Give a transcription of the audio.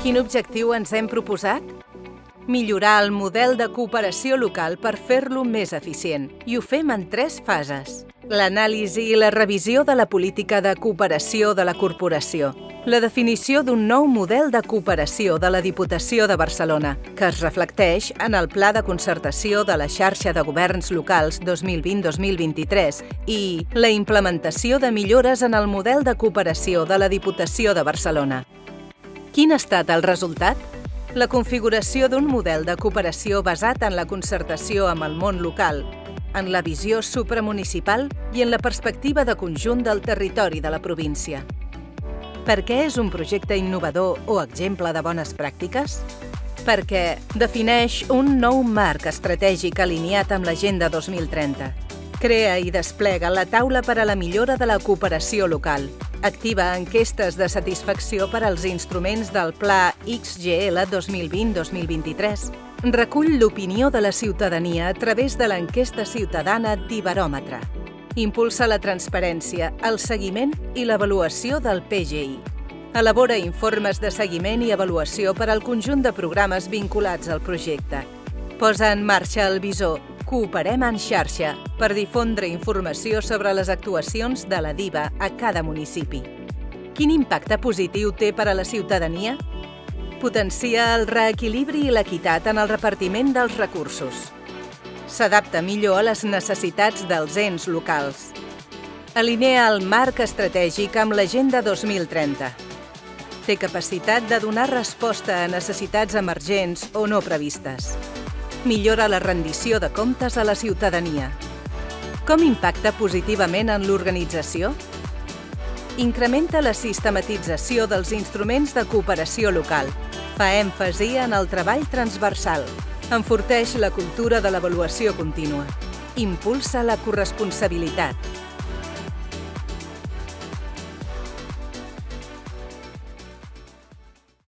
Quin objectiu ens hem proposat? Millorar el model de cooperació local per fer-lo més eficient. I ho fem en tres fases. L'anàlisi i la revisió de la política de cooperació de la corporació. La definició d'un nou model de cooperació de la Diputació de Barcelona, que es reflecteix en el Pla de Concertació de la Xarxa de Governs Locals 2020-2023 i la implementació de millores en el model de cooperació de la Diputació de Barcelona. Quin ha estat el resultat? La configuració d'un model de cooperació basat en la concertació amb el món local, en la visió supramunicipal i en la perspectiva de conjunt del territori de la província. Per què és un projecte innovador o exemple de bones pràctiques? Perquè defineix un nou marc estratègic alineat amb l'Agenda 2030. Crea i desplega la taula per a la millora de la cooperació local, activa enquestes de satisfacció per als instruments del Pla XGL 2020-2023. Recull l'opinió de la ciutadania a través de l'enquesta ciutadana d'Iberòmetre. Impulsa la transparència, el seguiment i l'avaluació del PGI. Elabora informes de seguiment i avaluació per al conjunt de programes vinculats al projecte. Posa en marxa el visor Cooperem en xarxa per difondre informació sobre les actuacions de la DIVA a cada municipi. Quin impacte positiu té per a la ciutadania? Potencia el reequilibri i l'equitat en el repartiment dels recursos. S'adapta millor a les necessitats dels ens locals. Alinea el marc estratègic amb l'Agenda 2030. Té capacitat de donar resposta a necessitats emergents o no previstes millora la rendició de comptes a la ciutadania. Com impacta positivament en l'organització? Incrementa la sistematització dels instruments de cooperació local. Fa èmfasi en el treball transversal. Enforteix la cultura de l'avaluació contínua. Impulsa la corresponsabilitat